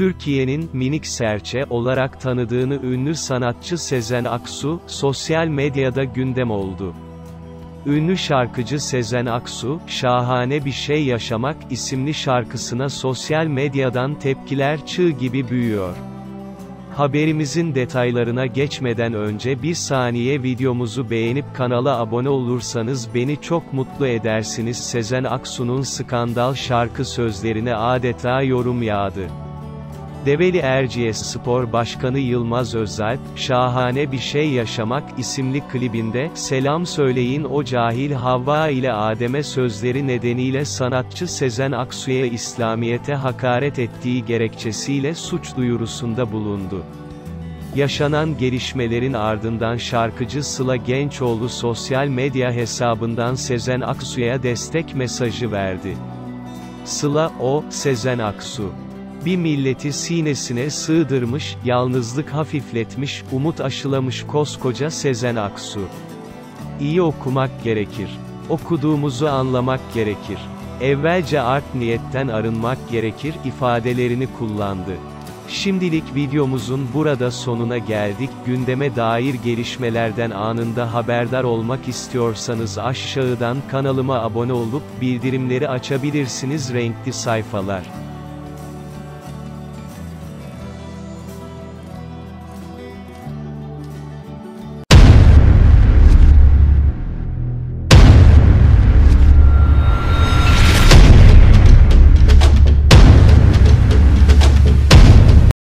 Türkiye'nin minik serçe olarak tanıdığını ünlü sanatçı Sezen Aksu, sosyal medyada gündem oldu. Ünlü şarkıcı Sezen Aksu, Şahane Bir Şey Yaşamak isimli şarkısına sosyal medyadan tepkiler çığ gibi büyüyor. Haberimizin detaylarına geçmeden önce bir saniye videomuzu beğenip kanala abone olursanız beni çok mutlu edersiniz. Sezen Aksu'nun skandal şarkı sözlerine adeta yorum yağdı. Develi Erciyes Spor Başkanı Yılmaz Özalp, Şahane Bir Şey Yaşamak isimli klibinde, Selam Söyleyin o cahil Havva ile Adem'e sözleri nedeniyle sanatçı Sezen Aksu'ya İslamiyet'e hakaret ettiği gerekçesiyle suç duyurusunda bulundu. Yaşanan gelişmelerin ardından şarkıcı Sıla Gençoğlu sosyal medya hesabından Sezen Aksu'ya destek mesajı verdi. Sıla, o, Sezen Aksu. Bir milleti sinesine sığdırmış, yalnızlık hafifletmiş, umut aşılamış koskoca Sezen Aksu. İyi okumak gerekir. Okuduğumuzu anlamak gerekir. Evvelce art niyetten arınmak gerekir ifadelerini kullandı. Şimdilik videomuzun burada sonuna geldik. Gündeme dair gelişmelerden anında haberdar olmak istiyorsanız aşağıdan kanalıma abone olup bildirimleri açabilirsiniz renkli sayfalar.